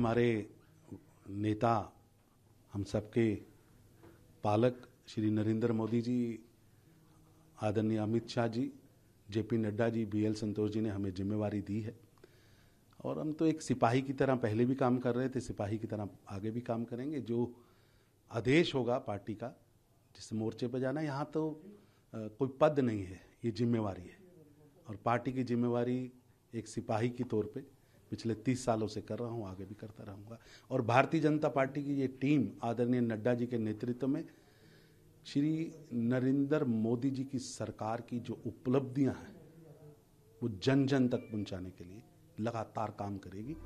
हमारे नेता, हम सबके पालक श्री नरेंद्र मोदी जी, आदरणीय अमित शाह जी, जेपी नड्डा जी, बी एल संतोष जी ने हमें जिम्मेवारी दी है। और हम तो एक सिपाही की तरह पहले भी काम कर रहे थे, सिपाही की तरह आगे भी काम करेंगे, जो आदेश होगा पार्टी का, जिस मोर्चे पर जाना, यहाँ तो कोई पद नहीं है, ये जिम्मेवारी है। और पार्टी की जिम्मेवारी एक सिपाही की तौर पे पिछले तीस सालों से कर रहा हूँ, आगे भी करता रहूँगा। और भारतीय जनता पार्टी की ये टीम आदरणीय नड्डा जी के नेतृत्व में, श्री नरेंद्र मोदी जी की सरकार की जो उपलब्धियाँ हैं, वो जन जन तक पहुँचाने के लिए लगातार काम करेगी।